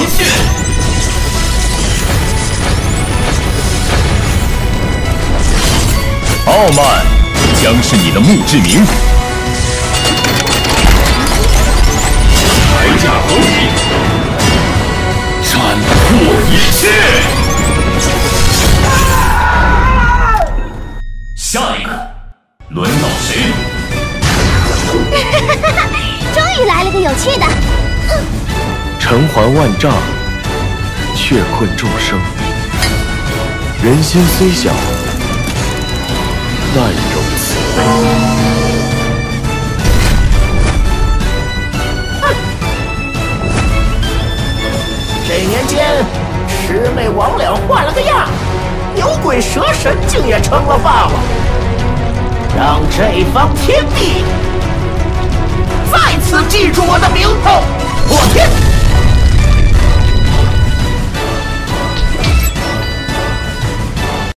一切傲慢将是你的墓志铭。铠甲合体斩破一切。下一个轮到谁？哈哈哈哈终于来了个有趣的。尘寰万丈，却困众生。人心虽小，难容慈悲。这年间，魑魅魍魉换了个样，牛鬼蛇神竟也成了霸王，让这方天地再次记住我的名头。破天